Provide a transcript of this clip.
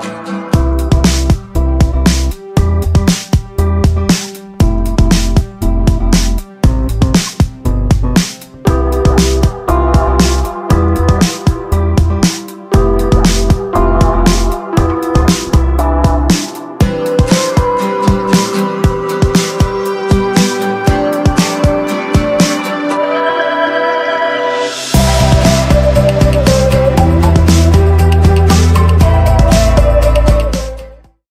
Bye.